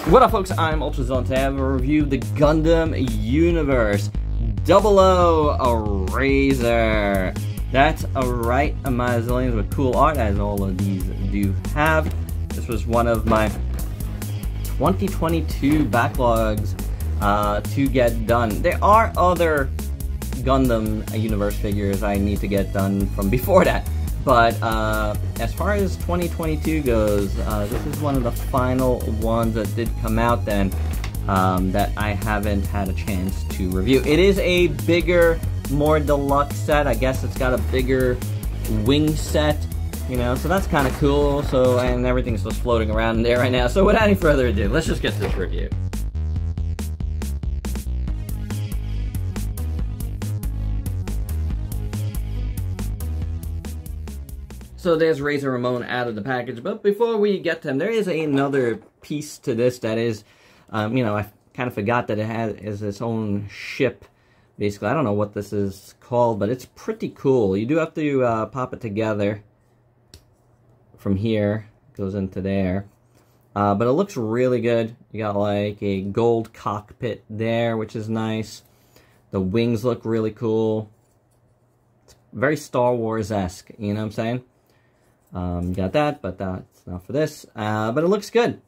What up folks, I'm UltraZilla to have a review of the Gundam Universe Double O Raiser. That's a right, my zillions with cool art, as all of these do have. This was one of my 2022 backlogs uh, to get done. There are other Gundam Universe figures I need to get done from before that. But uh, as far as 2022 goes, uh, this is one of the final ones that did come out then um, that I haven't had a chance to review. It is a bigger, more deluxe set. I guess it's got a bigger wing set, you know, so that's kind of cool. So, and everything's just floating around there right now. So without any further ado, let's just get this review. So there's Razor Ramon out of the package. But before we get to him, there is another piece to this that is, um, you know, I kind of forgot that it has is its own ship. Basically, I don't know what this is called, but it's pretty cool. You do have to uh, pop it together from here. Goes into there. Uh, but it looks really good. You got like a gold cockpit there, which is nice. The wings look really cool. It's very Star Wars-esque, you know what I'm saying? Um, got that, but that's not for this. Uh, but it looks good.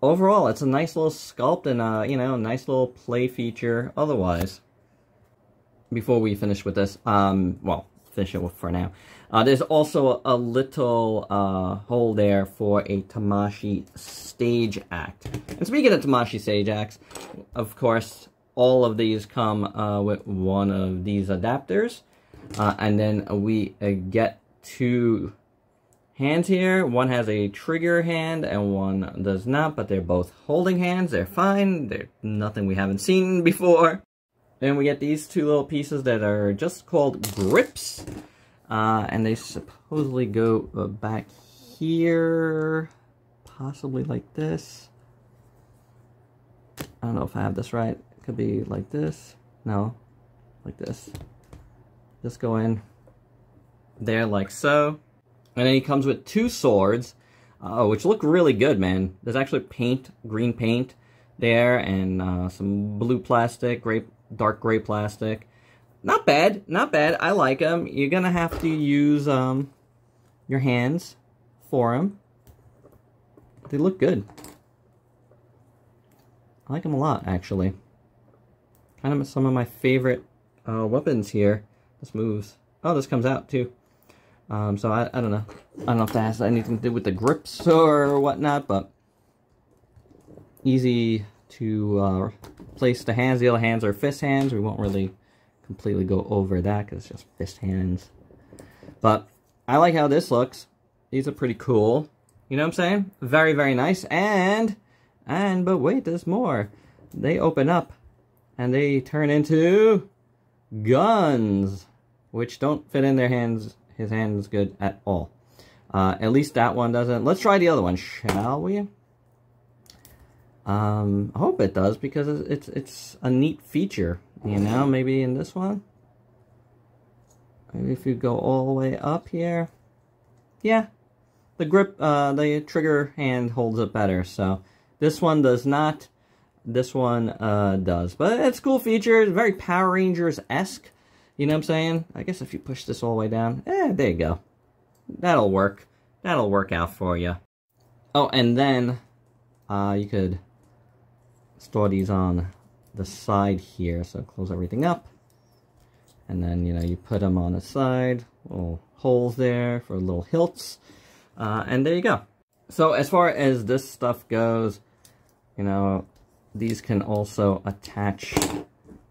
Overall, it's a nice little sculpt and, uh, you know, a nice little play feature otherwise. Before we finish with this, um, well, finish it for now. Uh, there's also a, a little uh, hole there for a Tamashii stage act. And speaking of Tamashii stage acts, of course, all of these come uh, with one of these adapters. Uh, and then we uh, get two hands here. One has a trigger hand and one does not, but they're both holding hands. They're fine. They're nothing we haven't seen before. Then we get these two little pieces that are just called grips. Uh, and they supposedly go uh, back here, possibly like this. I don't know if I have this right. It could be like this. No, like this. Just go in there like so. And then he comes with two swords, uh, which look really good, man. There's actually paint, green paint there, and uh, some blue plastic, gray, dark gray plastic. Not bad, not bad. I like them. You're gonna have to use um, your hands for them. They look good. I like them a lot, actually. Kind of some of my favorite uh, weapons here. This moves. Oh, this comes out, too. Um, so I, I don't know. I don't know if that has anything to do with the grips or whatnot, but easy to uh, place the hands. The other hands are fist hands. We won't really completely go over that because it's just fist hands. But I like how this looks. These are pretty cool. You know what I'm saying? Very, very nice. And, and, but wait, there's more. They open up and they turn into guns, which don't fit in their hands his hand is good at all. Uh, at least that one doesn't. Let's try the other one, shall we? Um, I hope it does because it's it's a neat feature. You know, maybe in this one. Maybe if you go all the way up here. Yeah, the grip, uh, the trigger hand holds it better. So this one does not. This one uh, does. But it's cool feature. Very Power Rangers-esque. You know what I'm saying? I guess if you push this all the way down, eh, there you go. That'll work. That'll work out for you. Oh, and then uh, you could store these on the side here. So close everything up. And then, you know, you put them on the side. Little holes there for little hilts. Uh, and there you go. So as far as this stuff goes, you know, these can also attach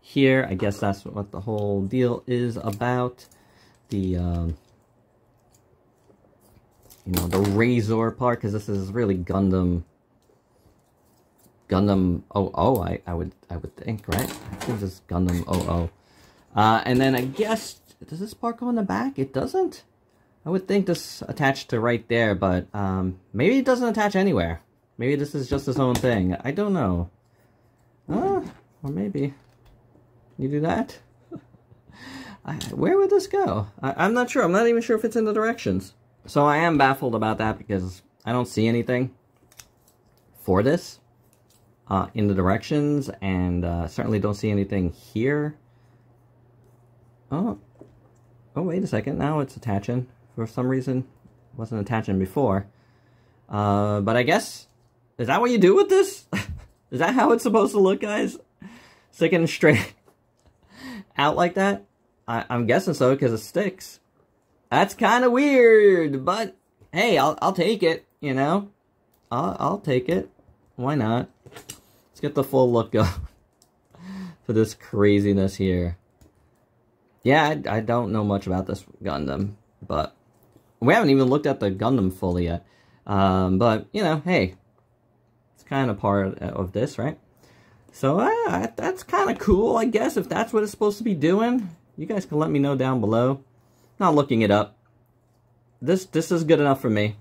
here. I guess that's what the whole deal is about. The, um, you know, the Raiser part, because this is really Gundam, Gundam 00, I, I would, I would think, right? I think this is Gundam 00. Uh, and then I guess, does this part go in the back? It doesn't? I would think this attached to right there, but um, maybe it doesn't attach anywhere. Maybe this is just its own thing. I don't know. Uh, or maybe. You do that? I, where would this go? I, am not sure. I'm not even sure if it's in the directions. So I am baffled about that because I don't see anything for this uh, in the directions, and uh, certainly don't see anything here. Oh, oh, wait a second. Now it's attaching. For some reason, wasn't attaching before. Uh, but I guess, is that what you do with this? is that how it's supposed to look, guys? Sticking straight out like that? I, am guessing so, because it sticks. That's kind of weird, but hey, I'll, I'll take it, you know? I'll, I'll take it. Why not? Let's get the full look going for this craziness here. Yeah, I, I don't know much about this Gundam, but we haven't even looked at the Gundam fully yet. Um, but, you know, hey, it's kind of part of this, right? So, uh, that's kind of cool, I guess, if that's what it's supposed to be doing. You guys can let me know down below. Not looking it up. This, this is good enough for me.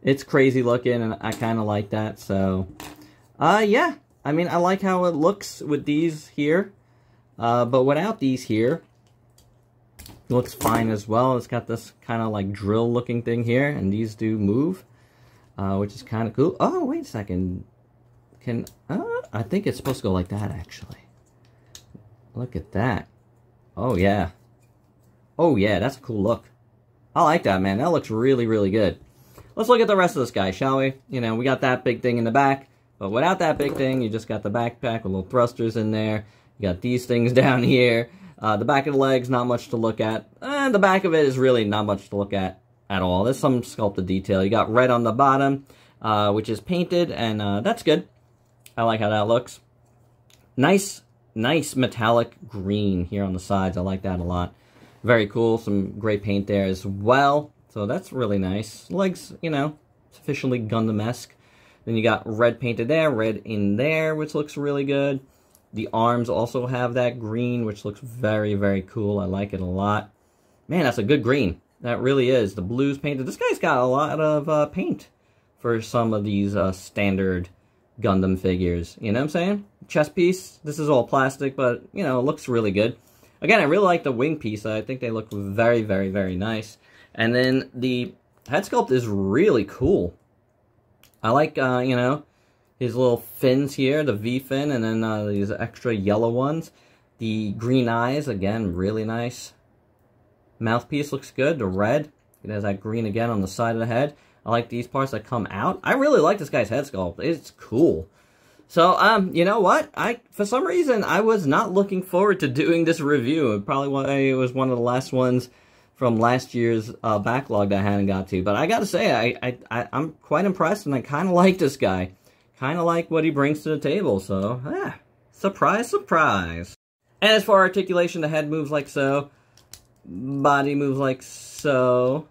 It's crazy looking, and I kind of like that, so... Uh, yeah. I mean, I like how it looks with these here. Uh, but without these here, looks fine as well. It's got this kind of like drill looking thing here, and these do move, uh, which is kind of cool. Oh, wait a second. Can, uh, I think it's supposed to go like that, actually. Look at that. Oh, yeah. Oh, yeah, that's a cool look. I like that, man. That looks really, really good. Let's look at the rest of this guy, shall we? You know, we got that big thing in the back, but without that big thing, you just got the backpack with little thrusters in there. You got these things down here. Uh, the back of the legs, not much to look at. And the back of it is really not much to look at at all. There's some sculpted detail. You got red on the bottom, uh, which is painted, and uh, that's good. I like how that looks. Nice, nice metallic green here on the sides. I like that a lot. Very cool. Some gray paint there as well. So that's really nice. Legs, you know, sufficiently Gundam-esque. Then you got red painted there, red in there, which looks really good. The arms also have that green, which looks very, very cool. I like it a lot. Man, that's a good green. That really is. The blues painted. This guy's got a lot of uh, paint for some of these uh, standard Gundam figures. You know what I'm saying? Chest piece. This is all plastic, but, you know, it looks really good. Again, I really like the wing piece. I think they look very, very, very nice. And then the head sculpt is really cool. I like, uh, you know, his little fins here, the V fin, and then uh, these extra yellow ones. The green eyes, again, really nice. Mouthpiece looks good, the red. It has that green again on the side of the head. I like these parts that come out. I really like this guy's head sculpt. It's cool. So, um, you know what? I, for some reason, I was not looking forward to doing this review. It probably it was one of the last ones from last year's uh, backlog that I hadn't got to. But I gotta say, I, I, I, I'm quite impressed, and I kind of like this guy kind of like what he brings to the table, so, yeah, surprise, surprise. And as for articulation, the head moves like so, body moves like so.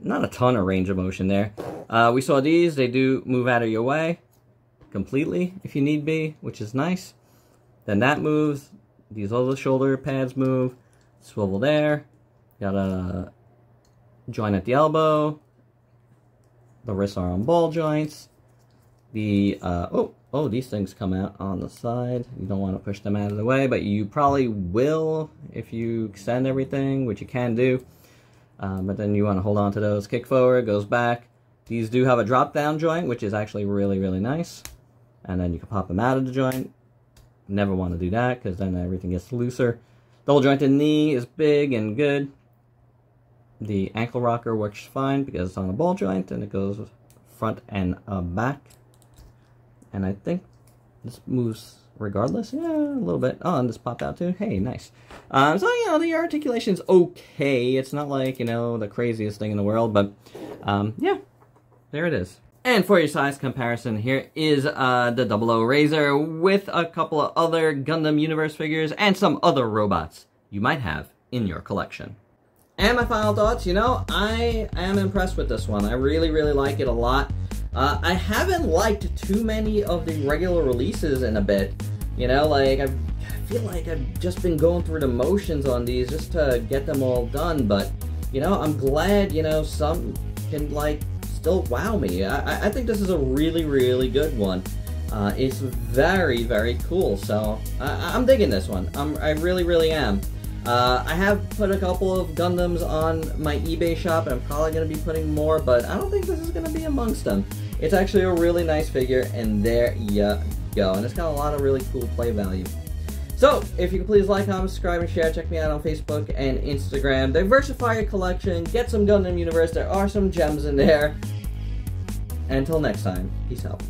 Not a ton of range of motion there. Uh, we saw these, they do move out of your way completely if you need be, which is nice. Then that moves, these other shoulder pads move, swivel there, got a joint at the elbow, the wrists are on ball joints, the, uh, oh, oh, these things come out on the side. You don't want to push them out of the way, but you probably will if you extend everything, which you can do. Um, but then you want to hold on to those. Kick forward, goes back. These do have a drop down joint, which is actually really, really nice. And then you can pop them out of the joint. Never want to do that because then everything gets looser. Double jointed knee is big and good. The ankle rocker works fine because it's on a ball joint and it goes front and uh, back. And I think this moves regardless. Yeah, a little bit. Oh, and this popped out too. Hey, nice. Um, so, you know, the articulation's okay. It's not like, you know, the craziest thing in the world, but, um, yeah, there it is. And for your size comparison, here is uh, the 00 Raiser with a couple of other Gundam Universe figures and some other robots you might have in your collection. And my final thoughts, you know, I am impressed with this one. I really, really like it a lot. Uh, I haven't liked too many of the regular releases in a bit. You know, like, I've, I feel like I've just been going through the motions on these just to get them all done, but, you know, I'm glad, you know, some can, like, still wow me. I, I think this is a really, really good one. Uh, it's very, very cool, so I, am digging this one. I'm, I really, really am. Uh, I have put a couple of Gundams on my eBay shop, and I'm probably going to be putting more, but I don't think this is going to be amongst them. It's actually a really nice figure, and there you go. And it's got a lot of really cool play value. So, if you can please like, comment, subscribe, and share, check me out on Facebook and Instagram. Diversify your collection, get some Gundam Universe, there are some gems in there. And until next time, peace out.